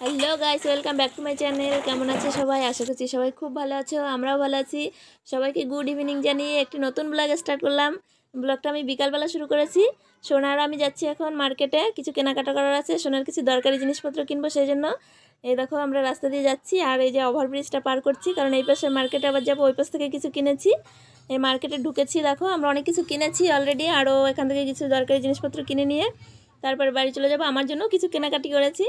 Hello guys welcome back to my channel কেমন আছে সবাই? আশা করছি সবাই খুব ভালো আছো, আমরাও ভালো আছি। সবাইকে গুড ইভিনিং জানিয়ে একটি নতুন ব্লগ স্টার্ট করলাম। ব্লগটা আমি বিকালবেলা শুরু করেছি। সোনার আমি যাচ্ছি এখন মার্কেটে কিছু কেনাকাটা করার আছে। সোনার কিছু দরকারি জিনিসপত্র কিনবো সেই জন্য এই দেখো, আমরা রাস্তা দিয়ে যাচ্ছি, আর এই যে ওভারব্রিজটা পার করছি, কারণ এই পাশে মার্কেটে আবার যাব, ওই পাশ থেকে কিছু কিনেছি। এই মার্কেটে ঢুকেছি, দেখো, আমরা অনেক কিছু কিনেছি অলরেডি আরও এখান থেকে কিছু দরকারি জিনিসপত্র কিনে নিয়ে। তারপরে বাড়ি চলে যাব। আমার জন্য কিছু কেনাকাটি করেছি।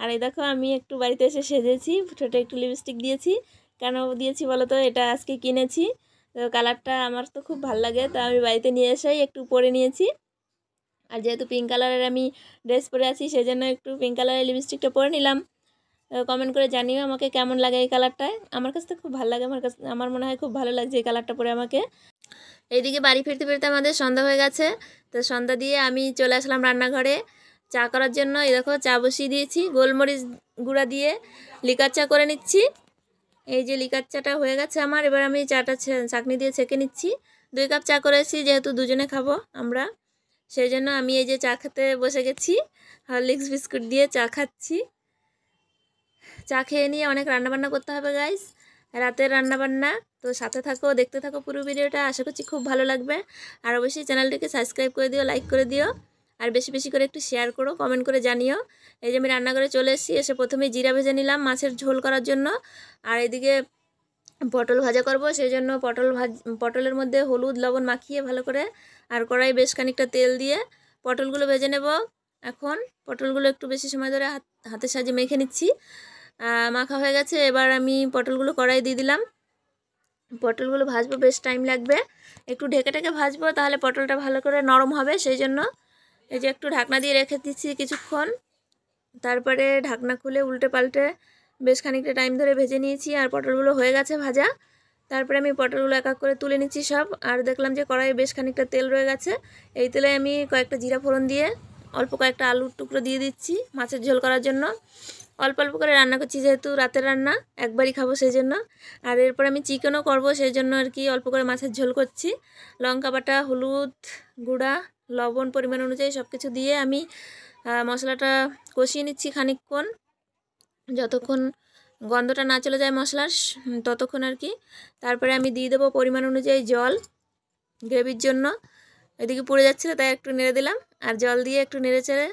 আর এই দেখো, আমি একটু বাড়িতে এসে সেজেছি। ঠোঁটে একটু লিপস্টিক দিয়েছি। কেন দিয়েছি বলো তো এটা আজকে কিনেছি। তো কালারটা আমার তো খুব ভালো লাগে, তো আমি বাড়িতে নিয়ে এসেই একটু পরে নিয়েছি। আর যেহেতু পিঙ্ক কালারের আমি ড্রেস পরে আছি সেই জন্য একটু পিঙ্ক কালারের লিপস্টিকটা পরে নিলাম। কমেন্ট করে জানিও আমাকে কেমন লাগে এই কালারটায় আমার কাছে তো খুব ভালো লাগে, আমার কাছে, আমার মনে হয় খুব ভালো লাগছে এই কালারটা পরে আমাকে। এইদিকে বাড়ি ফিরতে ফিরতে আমাদের সন্ধ্যা হয়ে গেছে। তো সন্ধ্যা দিয়ে আমি চলে আসলাম রান্নাঘরে। চা করার জন্য এই দেখো, চা বসিয়ে দিয়েছি। গোলমরিচ গুঁড়া দিয়ে লিকার চা করে নিচ্ছি। এই যে লিকার চাটা হয়ে গেছে আমার, এবার আমি চাটা চাকনি দিয়ে ছেঁকে নিচ্ছি। দুই কাপ চা করেছি, যেহেতু দুজনে খাব আমরা। সেই জন্য আমি এই যে চা খেতে বসে গেছি। হরলিক্স বিস্কুট দিয়ে চা খাচ্ছি। চা খেয়ে নিয়ে অনেক রান্নাবান্না করতে হবে গাইস রাতের রান্নাবান্না। তো সাথে থাকো, দেখতে থাকো পুরো ভিডিওটা। আশা করছি খুব ভালো লাগবে। আর অবশ্যই চ্যানেলটিকে সাবস্ক্রাইব করে দিও, লাইক করে দিও। আর বেশি বেশি করে একটু শেয়ার করো, কমেন্ট করে জানিও। এই যে আমি রান্নাঘরে চলে এসেছি, এসে প্রথমে জিরা ভেজে নিলাম মাছের ঝোল করার জন্য। আর এদিকে পটল ভাজা করব সেই জন্য পটল ভাজ, পটলের মধ্যে হলুদ, লবণ মাখিয়ে ভালো করে আর কড়াই বেশ খানিকটা তেল দিয়ে পটলগুলো ভেজে নেব। এখন পটলগুলো একটু বেশি সময় ধরে হাত, হাতের সাহায্যে মেখে নিচ্ছি। মাখা হয়ে গেছে, এবার আমি পটলগুলো কড়াই দিয়ে দিলাম। পটলগুলো ভাজবো, বেশ টাইম লাগবে। একটু ঢেকে ঢেকে ভাজবো, তাহলে পটলটা ভালো করে নরম হবে, সেই জন্য এই যে একটু ঢাকনা দিয়ে রেখে দিচ্ছি কিছুক্ষণ। তারপরে ঢাকনা খুলে উল্টে পাল্টে বেশ খানিকটা টাইম ধরে ভেজে নিয়েছি, আর পটলগুলো হয়ে গেছে ভাজা। তারপরে আমি পটলগুলো এক এক করে তুলে নিচ্ছি সব, আর দেখলাম যে কড়াইয়ে বেশ খানিকটা তেল রয়ে গেছে। এই তেলে আমি কয়েকটা জিরা ফোড়ন দিয়ে অল্প কয়েকটা আলুর টুকরো দিয়ে দিচ্ছি মাছের ঝোল করার জন্য। অল্প অল্প করে রান্না করছি যেহেতু রাতের রান্না, একবারই খাব সেই জন্য আর এরপর আমি চিকেনও করব সেই জন্য আর কি অল্প করে মাছের ঝোল করছি। লঙ্কা বাটা, হলুদ গুঁড়া, লবণ পরিমাণ অনুযায়ী সব কিছু দিয়ে আমি মশলাটা কষিয়ে নিচ্ছি খানিকক্ষণ। যতক্ষণ গন্ধটা না চলে যায় মশলার ততক্ষণ আর কি। তারপরে আমি দিয়ে দেবো পরিমাণ অনুযায়ী জল গ্রেভির জন্য। এদিকে পুড়ে যাচ্ছিল তাই একটু নেড়ে দিলাম। আর জল দিয়ে একটু নেড়ে চেড়ে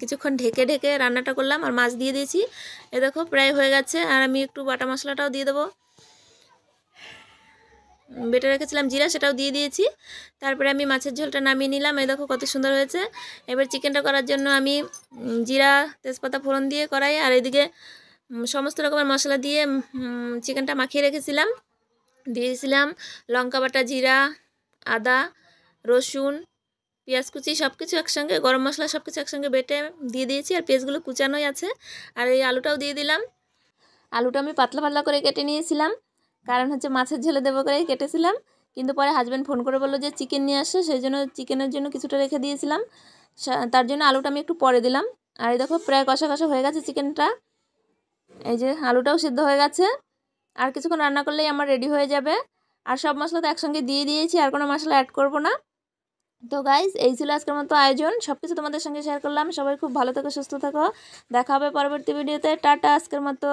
কিছুক্ষণ ঢেকে ঢেকে রান্নাটা করলাম আর মাছ দিয়ে দিয়েছি। এ দেখো, প্রায় হয়ে গেছে। আর আমি একটু বাটা মশলাটাও দিয়ে দেবো। বেটে রেখেছিলাম জিরা, সেটাও দিয়ে দিয়েছি। তারপরে আমি মাছের ঝোলটা নামিয়ে নিলাম। এই দেখো, কত সুন্দর হয়েছে। এবার চিকেনটা করার জন্য আমি জিরা, তেজপাতা ফোড়ন দিয়ে করাই আর এদিকে সমস্ত রকমের মশলা দিয়ে চিকেনটা মাখিয়ে রেখেছিলাম। দিয়েছিলাম লঙ্কা বাটা, জিরা, আদা, রসুন পেঁয়াজ কুচি সব কিছু একসঙ্গে, গরম মশলা সব কিছু একসঙ্গে বেটে দিয়ে দিয়েছি আর পেঁয়াজগুলো কুচানোই আছে। আর এই আলুটাও দিয়ে দিলাম। আলুটা আমি পাতলা পাতলা করে কেটে নিয়েছিলাম। কারণ হচ্ছে মাছের ঝোলে দেবো করেই কেটেছিলাম। কিন্তু পরে হাজব্যান্ড ফোন করে বলল যে চিকেন নিয়ে আসছে সেই জন্য চিকেনের জন্য কিছুটা রেখে দিয়েছিলাম। তার জন্য আলুটা আমি একটু পরে দিলাম। আর এই দেখো প্রায় কষা কষা হয়ে গেছে চিকেনটা এই যে আলুটাও সিদ্ধ হয়ে গেছে। আর কিছুক্ষণ রান্না করলেই আমার রেডি হয়ে যাবে। আর সব মশলা তো একসঙ্গে দিয়ে দিয়েছি, আর কোনো মশলা অ্যাড করব না। তো গাইজ এই ছিল আজকের মতো আয়োজন। সব কিছু তোমাদের সঙ্গে শেয়ার করলাম। সবাই খুব ভালো থেকো, সুস্থ থাকো। দেখা হবে পরবর্তী ভিডিওতে টাটা, আজকের মতো।